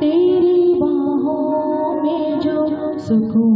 तेरी बाहों में जो सुकून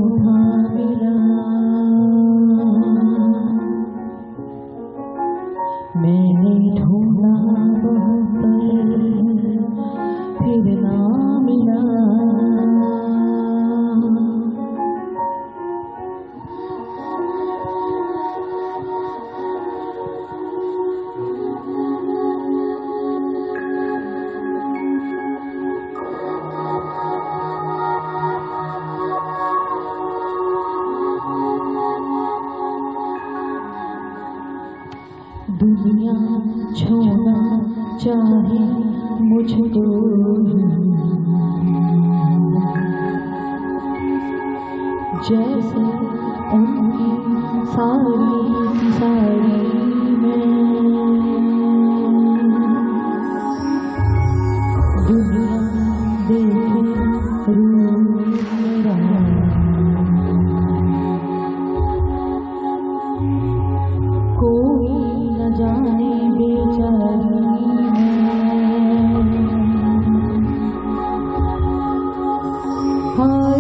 दुनिया छोड़ना चाहे मुझको जैसे उनकी सारी सारी में। 花。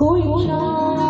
보이 고.